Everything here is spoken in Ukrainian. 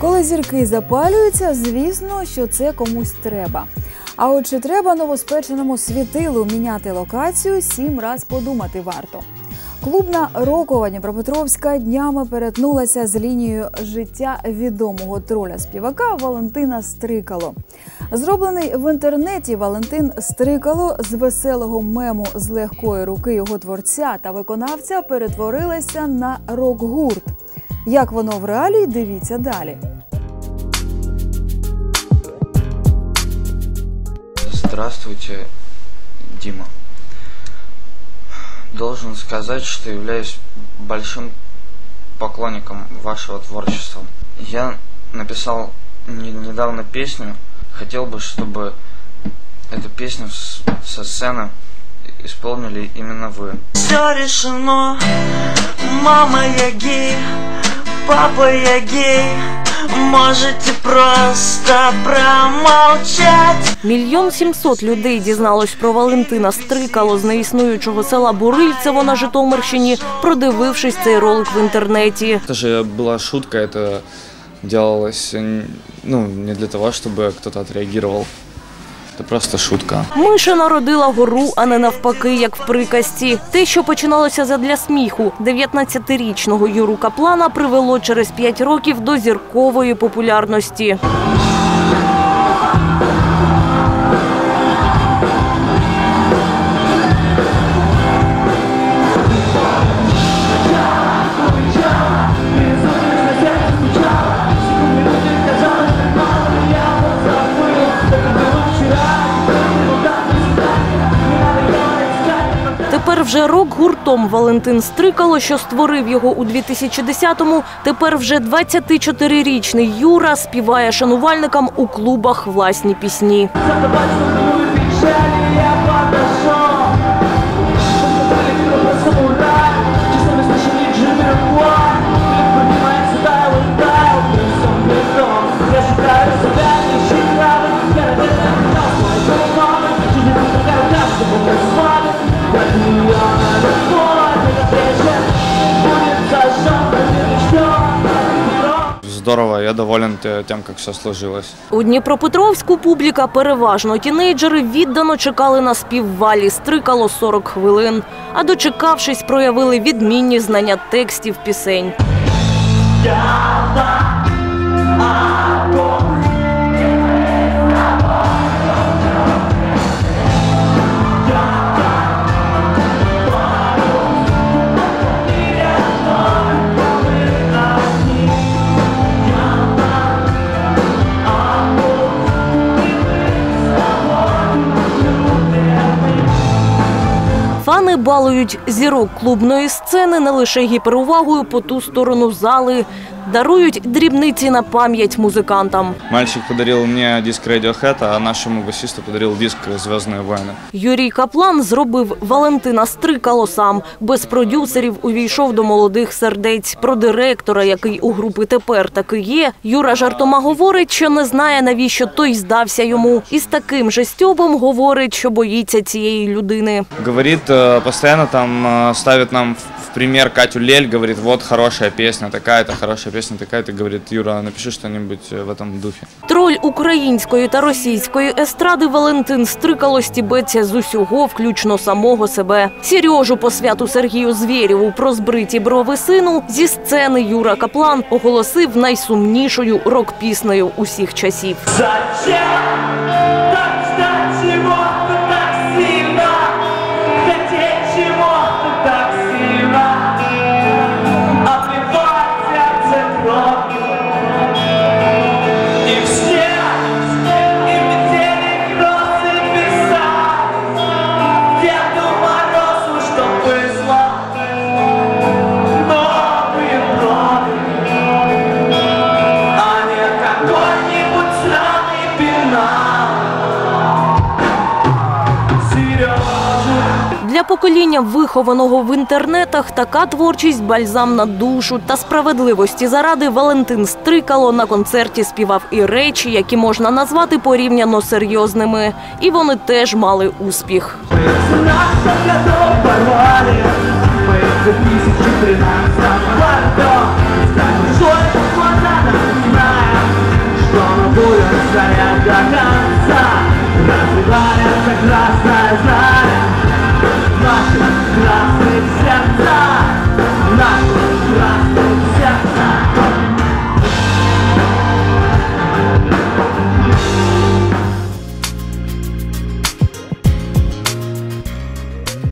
Коли зірки запалюються, звісно, що це комусь треба. А от чи треба новоспеченому світилу міняти локацію, сім раз подумати варто. Клубна рокова Дніпропетровська днями перетнулася з лінією життя відомого троля співака Валентина Стрикало. Зроблений в інтернеті Валентин Стрикало з веселого мему з легкої руки його творця та виконавця перетворилися на рок-гурт. Як воно в реалії, дивіться далі. Здравствуйте, Дима. Должен сказать, что являюсь большим поклонником вашего творчества. Я написал не- недавно песню. Хотел бы, чтобы эту песню с- со сцены исполнили именно вы. Все решено, мама я гей, папа я гей, можете просто промолчать. Мільйон сімсот людей дізналось про Валентина Стрикало з неіснуючого села Бурильцево на Житомирщині, продивившись цей ролик в інтернеті. Это же была шутка, это делалось н- ну, не для того, чтобы кто-то отреагировал. Это просто шутка. Миша народила гору, а не навпаки, як в приказці. Те, що починалося задля сміху, 19-річного Юру Каплана привело через 5 років до зіркової популярності. Вже рок-гуртом Валентин Стрикало, що створив його у 2010-му, тепер вже 24-річний Юра співає шанувальникам у клубах власні пісні. Я доволен тим, як все сложилось. У Дніпропетровську публіка, переважно тінейджери, віддано чекали на співвалі, Стрикало 40 хвилин. А дочекавшись, проявили відмінні знання текстів пісень. Фани балують зірок клубної сцени не лише гіперувагою по ту сторону зали, дарують дрібниці на пам'ять музикантам. Мальчик подарил мне диск Radiohead, а нашему басисту подарил диск «Звездные войны». Юрій Каплан зробив Валентина Стрикало сам. Без продюсерів увійшов до молодих сердець. Про директора, який у групи тепер таки є. Юра жартома говорить, що не знає, навіщо той здався йому. І з таким же стьобом говорить, що боїться цієї людини. Говорит, э, постоянно там э, ставит нам в- в пример Катю Лель, говорит, вот хорошая песня такая-то, хорошая песня такая-то. Говорит, Юра, напиши что-нибудь э, в этом духе. Троль української та російської естради Валентин Стрикало стібеться з усього, включно самого себе. Сережу по святу Сергію Звєрєву про збриті брови сину зі сцени Юра Каплан оголосив найсумнішою рок-піснею усіх часів. Зачем Для покоління, вихованого в інтернетах, така творчість бальзам на душу та справедливості заради Валентин Стрикало на концерті співав і речі, які можна назвати порівняно серйозними. І вони теж мали успіх. 17